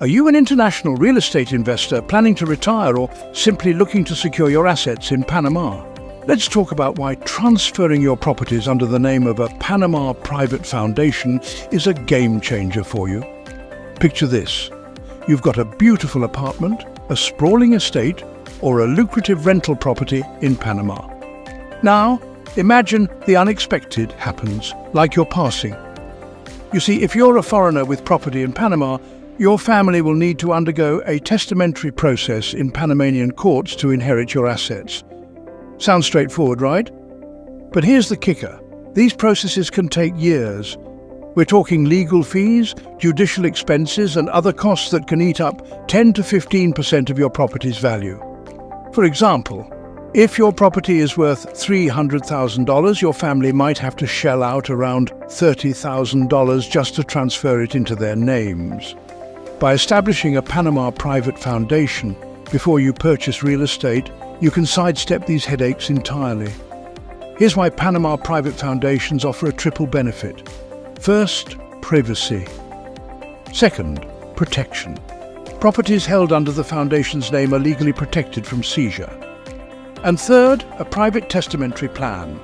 Are you an international real estate investor planning to retire or simply looking to secure your assets in Panama? Let's talk about why transferring your properties under the name of a Panama private foundation is a game changer for you. Picture this. You've got a beautiful apartment, a sprawling estate, or a lucrative rental property in Panama. Now, imagine the unexpected happens, like your passing. You see, if you're a foreigner with property in Panama, your family will need to undergo a testamentary process in Panamanian courts to inherit your assets. Sounds straightforward, right? But here's the kicker. These processes can take years. We're talking legal fees, judicial expenses and other costs that can eat up 10 to 15% of your property's value. For example, if your property is worth $300,000, your family might have to shell out around $30,000 just to transfer it into their names. By establishing a Panama private foundation before you purchase real estate, you can sidestep these headaches entirely. Here's why Panama private foundations offer a triple benefit. First, privacy. Second, protection. Properties held under the foundation's name are legally protected from seizure. And third, a private testamentary plan.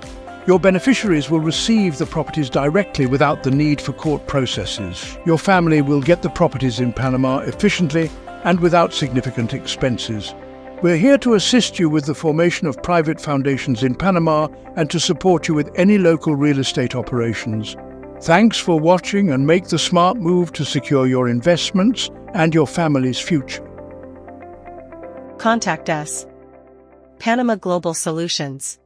Your beneficiaries will receive the properties directly without the need for court processes. Your family will get the properties in Panama efficiently and without significant expenses. We're here to assist you with the formation of private foundations in Panama and to support you with any local real estate operations. Thanks for watching and make the smart move to secure your investments and your family's future. Contact us. Panama Global Solutions.